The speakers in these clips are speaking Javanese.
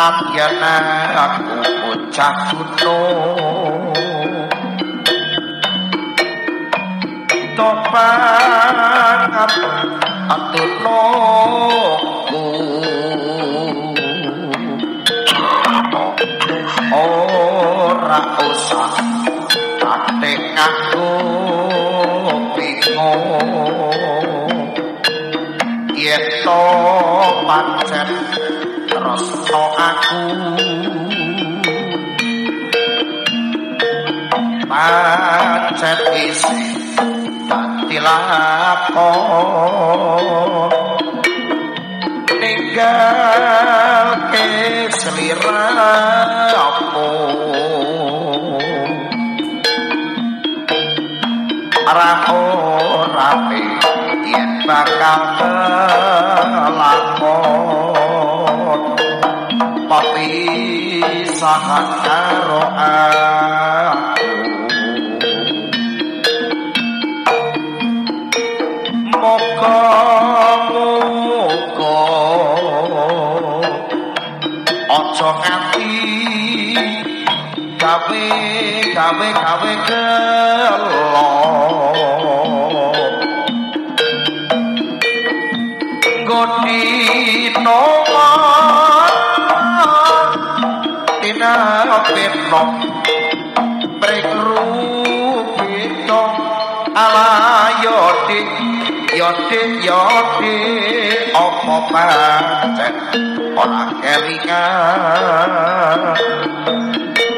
nadyana aku bocah gunung topan atuno ora usah ate aku bingung. Yen to pancen tresno aku pancen isi dadi lakon ninggal ke seliramu. Ora ora yen bakal papisahan karo aku. Moga-moga aja nganti gawe gawe gawe gelo Goni noma Brek rubito Ala yodi Yodi yodi Opo pancen Ora kelingan?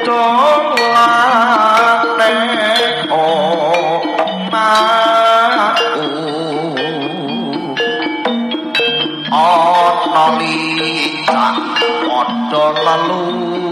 Dolane omaku ana licak padha lelungguhan